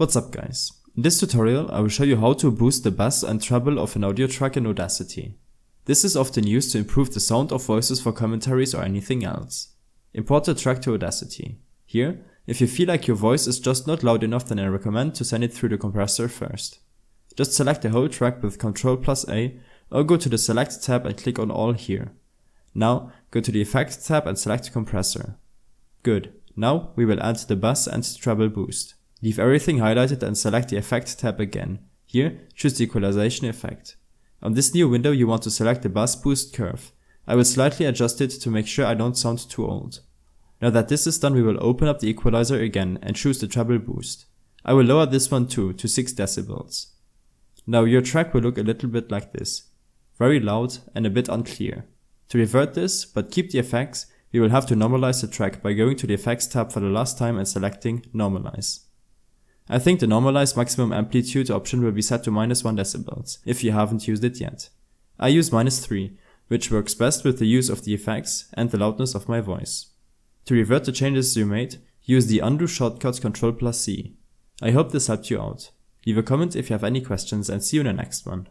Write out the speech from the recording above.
What's up guys? In this tutorial I will show you how to boost the bass and treble of an audio track in Audacity. This is often used to improve the sound of voices for commentaries or anything else. Import the track to Audacity. Here, if you feel like your voice is just not loud enough then I recommend to send it through the compressor first. Just select the whole track with Ctrl plus A or go to the Select tab and click on All here. Now go to the Effects tab and select Compressor. Good, now we will add the bass and treble boost. Leave everything highlighted and select the Effect tab again. Here, choose the Equalization effect. On this new window you want to select the Bass Boost curve. I will slightly adjust it to make sure I don't sound too old. Now that this is done we will open up the equalizer again and choose the treble boost. I will lower this one too to 6 decibels. Now your track will look a little bit like this. Very loud and a bit unclear. To revert this, but keep the effects, we will have to normalize the track by going to the effects tab for the last time and selecting normalize. I think the normalized maximum amplitude option will be set to minus 1 decibels, if you haven't used it yet. I use minus 3, which works best with the use of the effects and the loudness of my voice. To revert the changes you made, use the undo shortcut Ctrl plus C. I hope this helped you out. Leave a comment if you have any questions and see you in the next one.